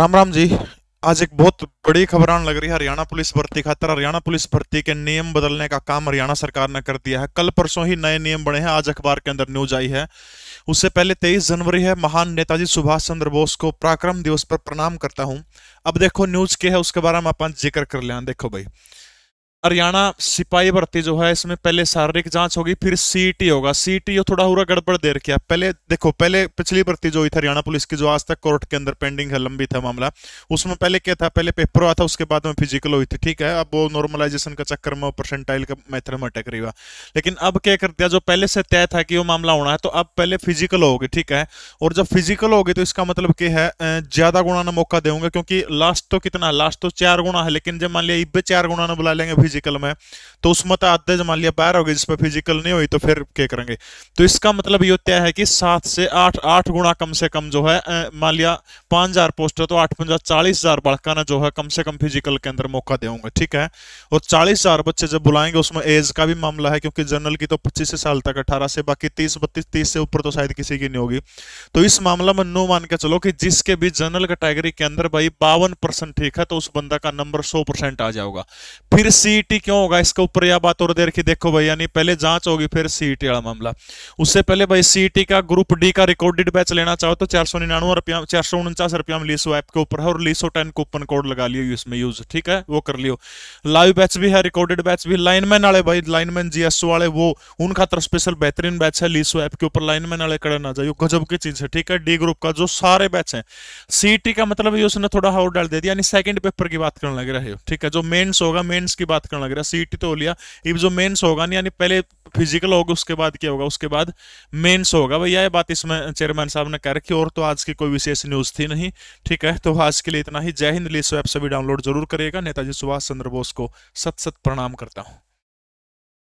राम राम जी, आज एक बहुत बड़ी खबर आने लग रही है। हरियाणा पुलिस भर्ती खातर, हरियाणा पुलिस भर्ती के नियम बदलने का काम हरियाणा सरकार ने कर दिया है। कल परसों ही नए नियम बने हैं, आज अखबार के अंदर न्यूज़ आई है। उससे पहले तेईस जनवरी है, महान नेताजी सुभाष चंद्र बोस को पराक्रम दिवस पर प्रणाम करता हूँ। अब देखो न्यूज़ क्या है, उसके बारे में अपन ज़िक्र कर लें। देखो भाई हरियाणा सिपाही भर्ती जो है, इसमें पहले शारीरिक जाँच होगी, फिर सीटी होगा। सीटी थोड़ा हुआ गड़बड़ देर किया पहले, देखो, पहले पिछली भर्ती जो हुई थी हरियाणा पुलिस की, जो आज तक कोर्ट के अंदर पेंडिंग है, लंबी था मामला, उसमें पहले क्या था, पहले पेपर हुआ था, उसके बाद में फ़िज़िकल हुई थी, ठीक है? अब वो नॉर्मलाइजेशन का चक्कर में परसेंटाइल का मेथड में अटक रही हुआ लेकिन अब क्या कर दिया, जो पहले से तय था कि वो मामला होना है तो अब पहले फ़िज़िकल होगी, ठीक है? और जब फ़िज़िकल होगी तो इसका मतलब क्या है ज़्यादा गुणा ना मौका देंगे, क्योंकि लास्ट तो कितना लास्ट तो चार गुणा है, लेकिन जब मान लिया, इब्बे चार गुणा ना बुला लेंगे फ़िज़िकल में तो उसमें तो आधे मान लिया पैर होगी जिसमें फ़िज़िकल नहीं हुई तो फिर क्या करेंगे? तो इसका मतलब ये होता है कि सात से आठ आठ गुणा कम से कम जो है मान लिया पाँच हज़ार पोस्टर तो आठ पंजा चालीस हज़ार बड़का ना जो है कम से कम फ़िज़िकल के अंदर मौका देंगे ठीक है? और चालीस बच्चे जब बुलाएँगे, उसमें एज का भी मामला है, क्योंकि जनरल की तो पच्चीस साल तक अठारह से बाकी तीस, बत्तीस, तीस से ऊपर तो शायद किसी की नहीं होगी। तो इस मामला में नो मान के चलो कि जिसके भी जनरल कैटेगरी के अंदर भाई बावन ठीक है तो उस बंदा का नंबर सौ परसेंट आ जाएगा। फिर सीटी क्यों होगा? इसके ऊपर यह बात और देर की देखो भाई, यानी पहले जाँच होगी, फिर सीटी वाला मामला। उससे पहले भाई सीटी का ग्रुप डी का रिकॉर्डेड बैच लेना चाहो तो चार सौ निन्यानवे रुपया, चार सौ उनचास रुपया में लीसो ऐप के ऊपर है और लीसो टेन कूपन कोड लगा लियो इसमें यूज़ ठीक है? वो कर लियो। लाइव बैच भी है रिकॉर्डेड बैच भी। लाइनमैन वाले भाई लाइनमैन जीएसओ वाले, वो उन खातर स्पेशल बेहतरीन बैच है लीसो ऐप के ऊपर लाइनमैन वाले करे ना जाइयो। गजब की चीज़ है, ठीक है? डी ग्रुप का जो सारे बैच है। सीटी का मतलब उसने थोड़ा हाउट डाल दे दिया, यानी सेकंड पेपर की बात करने लग रहे हो, ठीक है? जो मेंस होगा मेंस की बात करने लग रहा है। सीटी तो लिया। इब जो मेंस होगा नहीं यानी पहले फ़िज़िकल होगा, उसके बाद क्या होगा? उसके बाद मेंस होगा। भैया, ये बात इसमें चेयरमैन साहब ने कह रखी और तो आज की कोई विशेष न्यूज़ थी नहीं। ठीक है तो आज के लिए इतना ही। जय हिंद लिस्ट ऐप सभी डाउनलोड ज़रूर करिएगा। नेताजी सुभाष चंद्र बोस को सत सत प्रणाम करता हूँ।